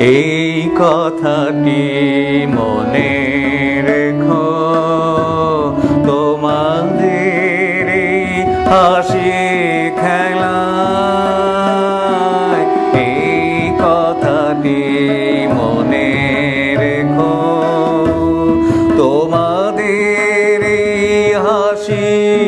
এই কথাটি মনে রেখো? তোমাদের হাসি খেলায় এই কথাটি মনে রেখো? তোমাদের হাসি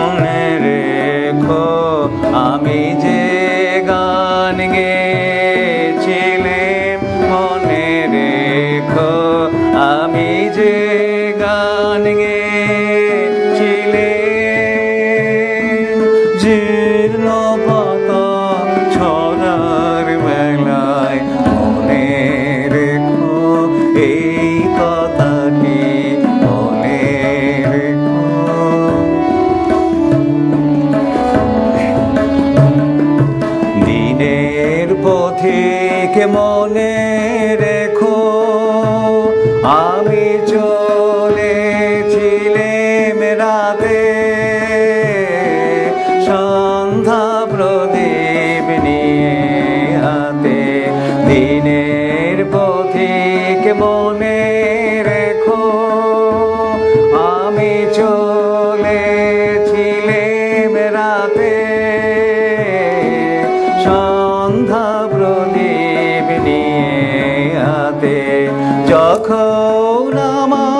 মনে রেখো আমি যে গান গেছিলেন পথিক মনে Chakho Namah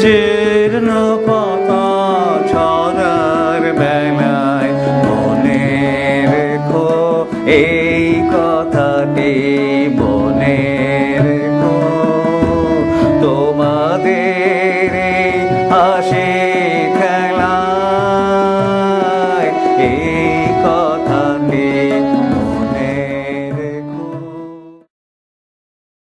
জীর্ণ পাতা ছড়ার বেলায় মনে এই কথাটি মনে তোমাদের হাসি খেলায় এই